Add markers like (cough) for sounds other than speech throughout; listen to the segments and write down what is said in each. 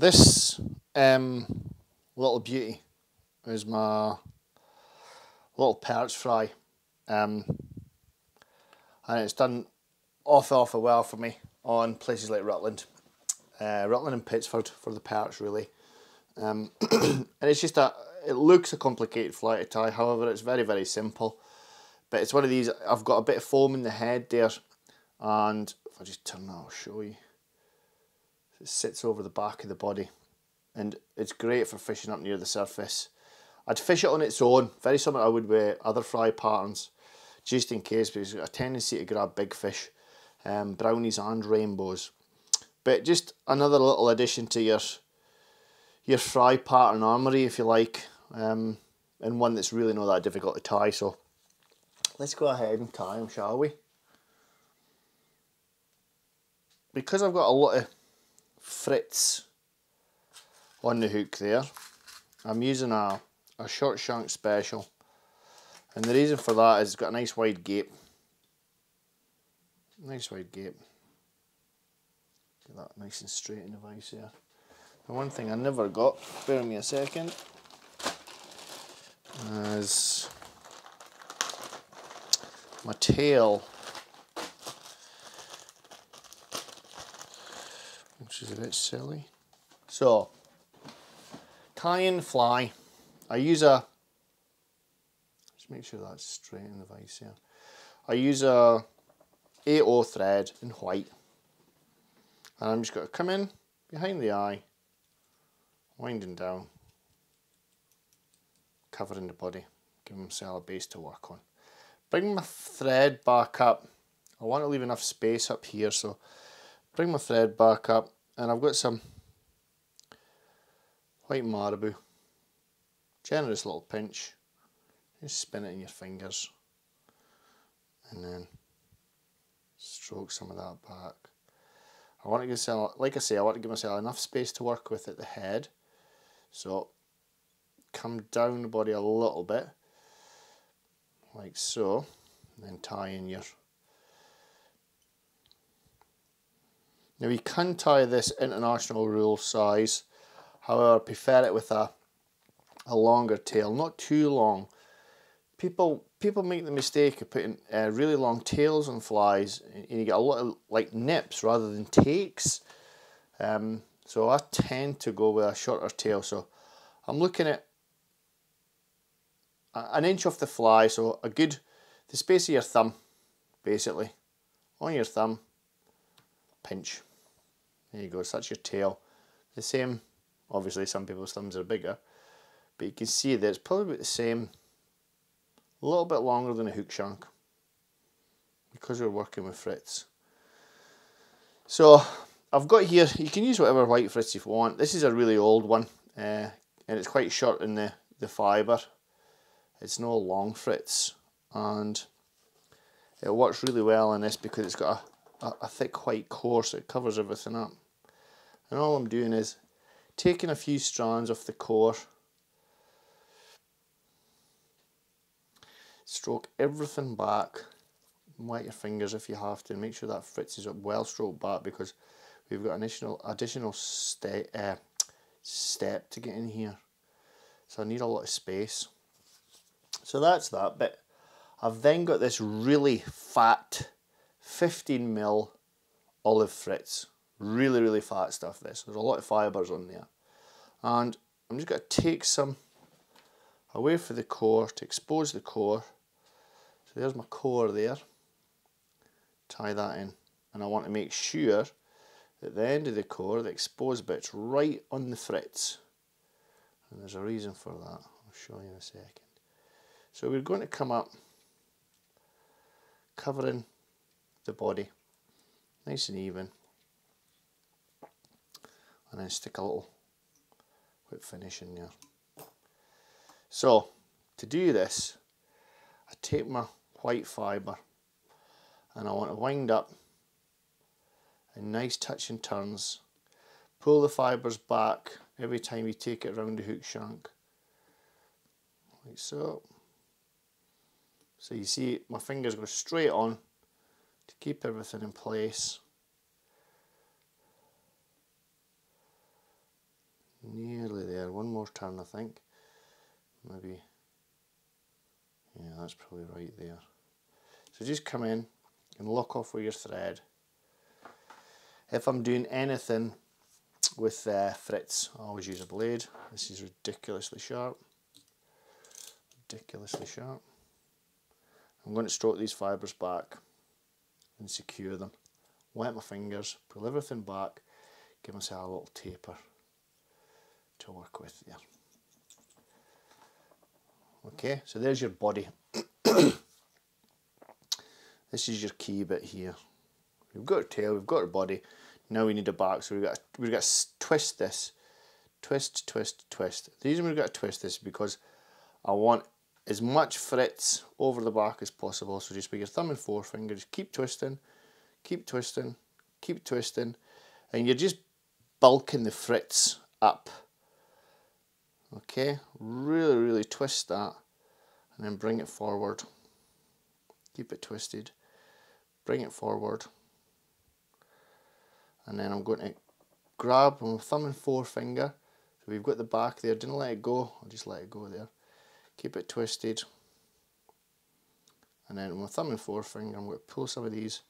this um, little beauty is my little perch fry. Um, and it's done awful, awful well for me on places like Rutland. Uh, Rutland and Pitsford for the perch really. Um, (clears throat) and it's just a, it looks a complicated fly to tie, however it's very, very simple. But it's one of these, I've got a bit of foam in the head there. And if I just turn that, I'll show you. It sits over the back of the body. And it's great for fishing up near the surface. I'd fish it on its own, very similar I would with other fry patterns, just in case, because it's got a tendency to grab big fish, um, brownies and rainbows. But just another little addition to your your fry pattern armory, if you like, um, and one that's really not that difficult to tie. So let's go ahead and tie them, shall we? Because I've got a lot of Fritz on the hook there, I'm using a, a short shank special. And the reason for that is it's got a nice wide gape. Nice wide gape. Get that nice and straight in the vise here. The one thing I never got, bear me a second, is my tail, which is a bit silly. So, tie-in fly, I use a, just make sure that's straight in the vise here. I use a 8 thread in white, and I'm just going to come in behind the eye, winding down, covering the body, giving myself a base to work on. Bring my thread back up. I want to leave enough space up here, so bring my thread back up, and I've got some white marabou. Generous little pinch. Just spin it in your fingers, and then stroke some of that back. I want to give myself, like I say, I want to give myself enough space to work with at the head. So come down the body a little bit, like so, and then tie in your... Now you can tie this international rule size, however prefer it with a, a longer tail, not too long. People people make the mistake of putting uh, really long tails on flies and you get a lot of like nips rather than takes. Um, so I tend to go with a shorter tail. So I'm looking at an inch off the fly, so a good, the space of your thumb, basically, on your thumb, pinch. There you go, so that's your tail. The same, obviously some people's thumbs are bigger, but you can see that it's probably about the same, a little bit longer than a hook shank, because we're working with Fritz. So I've got here, you can use whatever white fritz you want. This is a really old one, uh, and it's quite short in the, the fibre. It's no long fritz, and it works really well in this because it's got a, a, a thick white core, it covers everything up. And all I'm doing is taking a few strands off the core, stroke everything back, wet your fingers if you have to, make sure that fritz is well stroked back because we've got an additional additional step uh, step to get in here. So I need a lot of space. So that's that but I've then got this really fat 15 mil olive fritz really really fat stuff this there's a lot of fibers on there and I'm just going to take some away for the core to expose the core so there's my core there tie that in and I want to make sure at the end of the core, the exposed bit's right on the fritz. And there's a reason for that. I'll show you in a second. So we're going to come up covering the body nice and even and then stick a little whip finish in there. So to do this I take my white fibre and I want to wind up and nice touch and turns. Pull the fibres back every time you take it around the hook shank, like so. So you see my fingers go straight on keep everything in place. nearly there. One more turn, I think. Maybe. Yeah, that's probably right there. So just come in and lock off with your thread. If I'm doing anything with uh, I always use a blade. This is ridiculously sharp. Ridiculously sharp. I'm going to stroke these fibres back and secure them. Wet my fingers, pull everything back, give myself a little taper to work with there. Okay, so there's your body. (coughs) this is your key bit here. We've got a tail, we've got a body. Now we need a back, so we've got we've got to twist this. Twist, twist, twist. The reason we've got to twist this is because I want as much fritz over the back as possible. So just with your thumb and forefinger, just keep twisting, keep twisting, keep twisting, and you're just bulking the fritz up. Okay, really, really twist that and then bring it forward. Keep it twisted, bring it forward, and then I'm going to grab my thumb and forefinger. So we've got the back there, didn't let it go, I'll just let it go there. Keep it twisted, and then with my thumb and forefinger, I'm going to pull some of these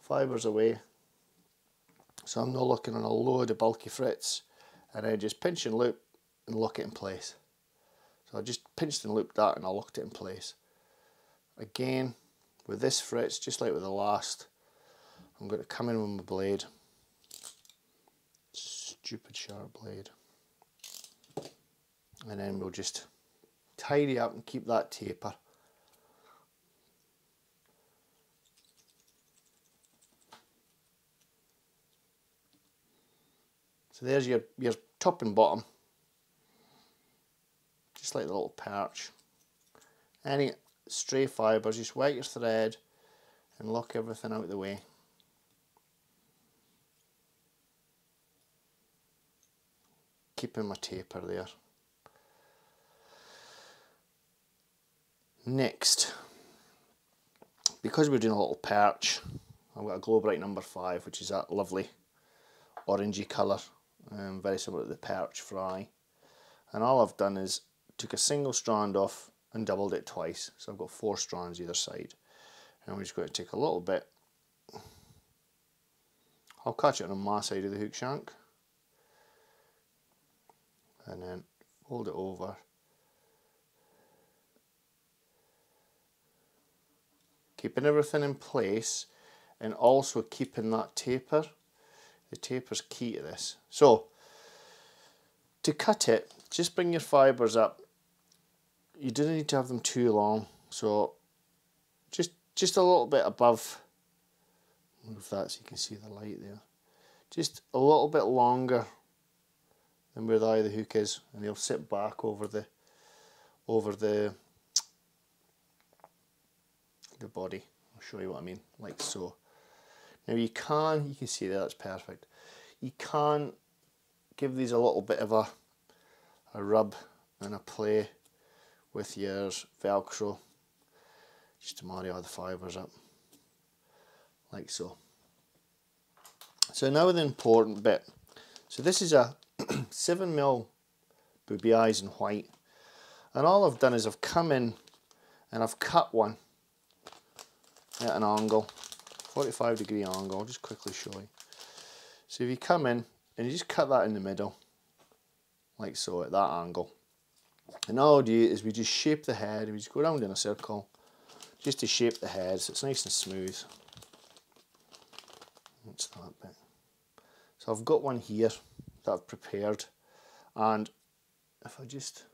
fibres away. So I'm not looking on a load of bulky fritz, and then just pinch and loop and lock it in place. So I just pinched and looped that and I locked it in place. Again, with this fritz, just like with the last, I'm going to come in with my blade. Stupid sharp blade. And then we'll just tidy up and keep that taper. So there's your, your top and bottom just like the little perch. Any stray fibres, just wet your thread and lock everything out of the way. Keeping my taper there. Next, because we're doing a little perch, I've got a Glow Brite number 5, which is that lovely orangey colour, um, very similar to the perch fry. And all I've done is took a single strand off and doubled it twice. So I've got four strands either side. And we're just going to take a little bit. I'll catch it on my side of the hook shank. And then fold it over. Keeping everything in place and also keeping that taper. The taper's key to this. So, to cut it, just bring your fibres up you don't need to have them too long so just just a little bit above move that so you can see the light there just a little bit longer than where the eye of the hook is and they'll sit back over the over the the body. I'll show you what I mean. Like so. Now you can you can see there that's perfect. You can give these a little bit of a a rub and a play with your velcro. Just to marry all the fibres up. Like so. So now the important bit. So this is a (clears throat) 7mm booby eyes in white. And all I've done is I've come in and I've cut one at an angle 45 degree angle I'll just quickly show you so if you come in and you just cut that in the middle like so at that angle and all we do is we just shape the head, and we just go around in a circle, just to shape the head so it's nice and smooth. That's that bit. So I've got one here that I've prepared, and if I just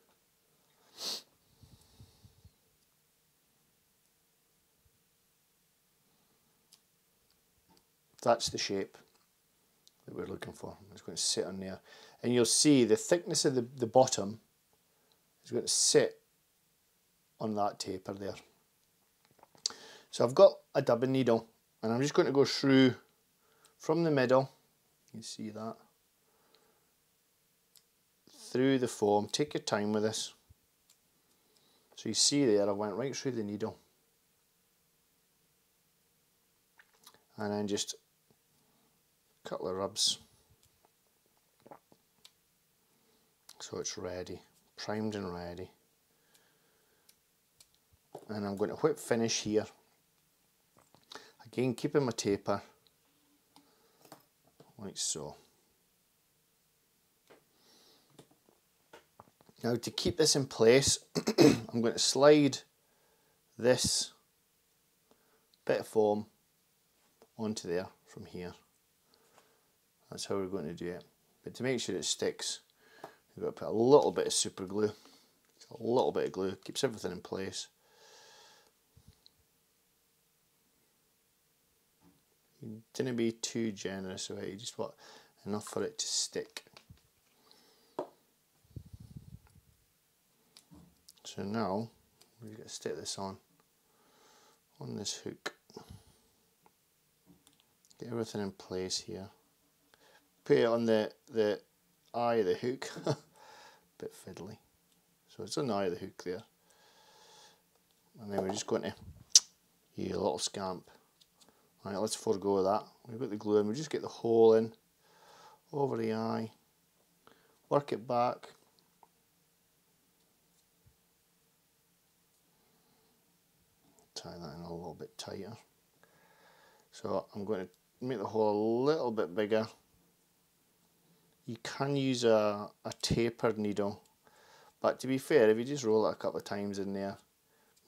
that's the shape that we're looking for. It's going to sit on there. And you'll see the thickness of the, the bottom is going to sit on that taper there. So I've got a dubbing needle and I'm just going to go through from the middle, you see that, through the foam. Take your time with this. So you see there I went right through the needle. And then just couple of rubs so it's ready, primed and ready. And I'm going to whip finish here. Again, keeping my taper, like so. Now to keep this in place, (clears throat) I'm going to slide this bit of foam onto there from here. That's how we're going to do it. But to make sure it sticks, we've got to put a little bit of super glue. a little bit of glue, keeps everything in place. You didn't be too generous with it, you just want enough for it to stick. So now we're going to stick this on on this hook. Get everything in place here. Put it on the the eye of the hook. A (laughs) bit fiddly. So it's on the eye of the hook there. And then we're just going to a little scamp. Right, let's forego that. We've got the glue and we just get the hole in over the eye. Work it back tie that in a little bit tighter. So I'm going to make the hole a little bit bigger. You can use a, a tapered needle, but to be fair, if you just roll it a couple of times in there,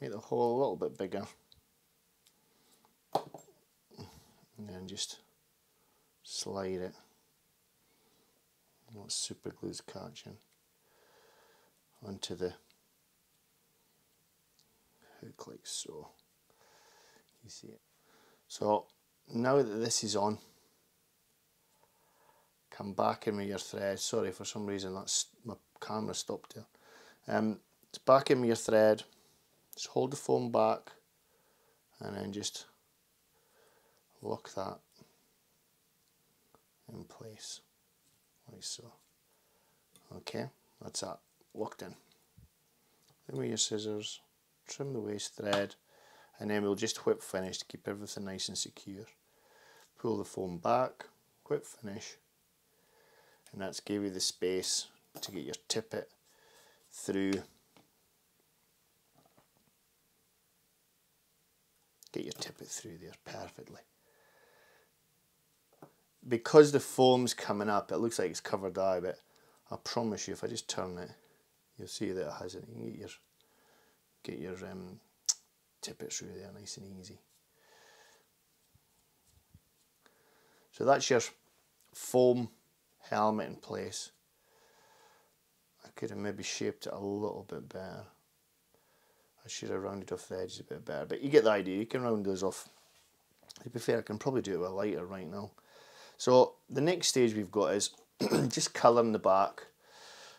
make the hole a little bit bigger. And then just slide it. What super glue's catching onto the hook like so you see it so now that this is on come back in with your thread sorry for some reason that's my camera stopped there. Um, it's back in with your thread just hold the foam back and then just lock that in place. Like so. Okay that's that. Locked in. Then with your scissors. Trim the waste thread. And then we'll just whip finish to keep everything nice and secure. Pull the foam back, whip finish and that's give you the space to get your tippet through get your tippet through there perfectly. Because the foam's coming up, it looks like it's covered eye, but I promise you if I just turn it, you'll see that it has it. You get your get your um, tippet through there nice and easy. So that's your foam helmet in place. I could have maybe shaped it a little bit better. I should have rounded off the edges a bit better, but you get the idea, you can round those off. To be fair, I can probably do it with a lighter right now. So the next stage we've got is (clears throat) just colouring the back.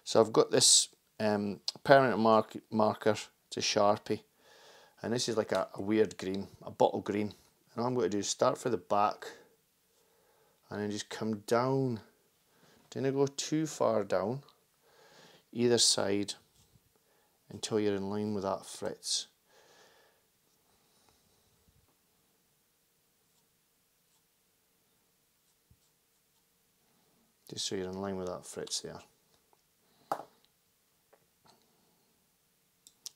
So I've got this um, permanent mark marker it's a Sharpie. And this is like a, a weird green, a bottle green. And all I'm going to do is start for the back and then just come down. Don't go too far down either side until you're in line with that fritz. Just so you're in line with that fritz there.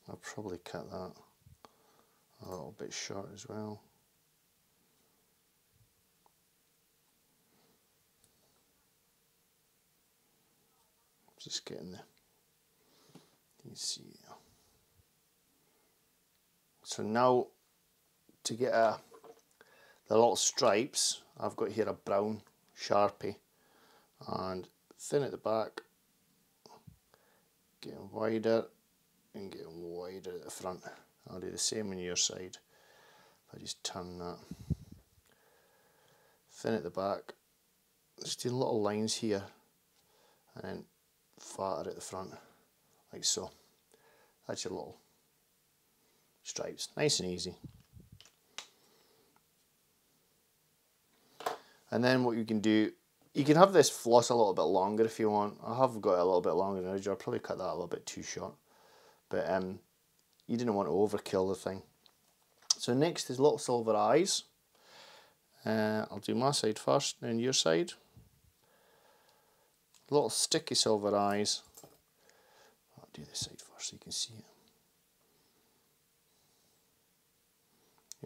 I'll probably cut that a little bit short as well. Just getting the, you see. So now to get a, the little stripes, I've got here a brown Sharpie and thin at the back, getting wider and getting wider at the front. I'll do the same on your side. I just turn that. Thin at the back. Just do little lines here and then fatter at the front like so. That's your little stripes. Nice and easy. And then what you can do, you can have this floss a little bit longer if you want. I have got a little bit longer than I'll probably cut that a little bit too short but um, you didn't want to overkill the thing. So next is little silver eyes. Uh, I'll do my side first, then your side. Little sticky silver eyes I'll do this side first so you can see it.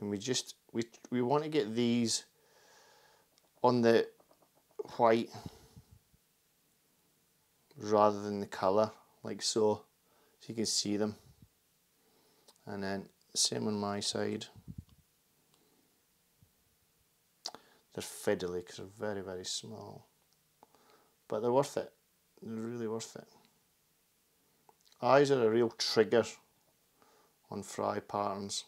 And we just, we, we want to get these on the white rather than the colour, like so, so you can see them. And then same on my side. They're fiddly because they're very, very small. But they're worth it. They're really worth it. Eyes are a real trigger on fry patterns.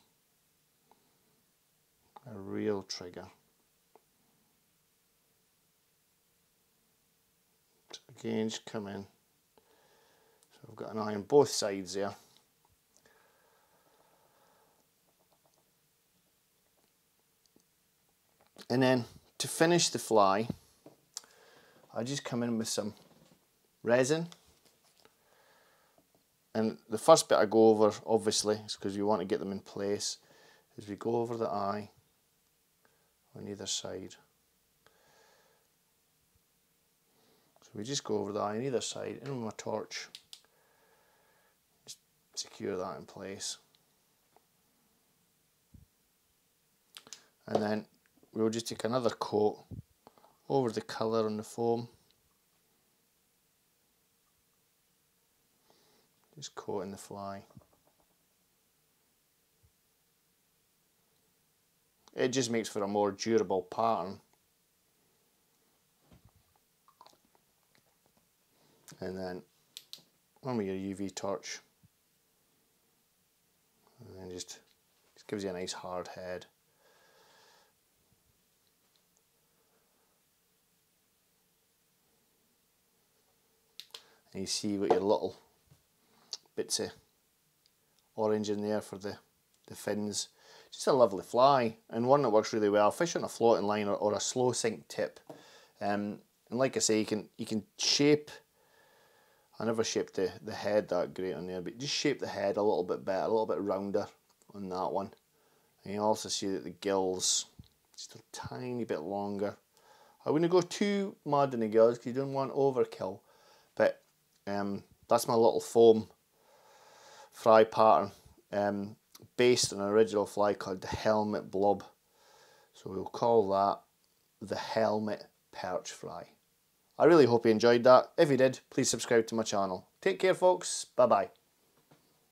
A real trigger. Again, just come in. So I've got an eye on both sides there. And then to finish the fly, I just come in with some resin. And the first bit I go over, obviously, is because you want to get them in place, is we go over the eye on either side. So we just go over the eye on either side, and with my torch, just secure that in place. And then we'll just take another coat over the colour on the foam. Just coating the fly. It just makes for a more durable pattern. And then on with your UV torch. And then just, just gives you a nice hard head. And you see what your little bits of orange in there for the, the fins. Just a lovely fly and one that works really well. Fish on a floating line or, or a slow sink tip. Um, and like I say, you can you can shape. I never shaped the, the head that great on there, but just shape the head a little bit better, a little bit rounder on that one. And you also see that the gills just a tiny bit longer. I wouldn't go too mad in the gills because you don't want overkill, but um, that's my little foam fry pattern um, based on an original fly called the Helmet Blob. So we'll call that the Helmet Perch Fry. I really hope you enjoyed that. If you did, please subscribe to my channel. Take care folks. Bye bye.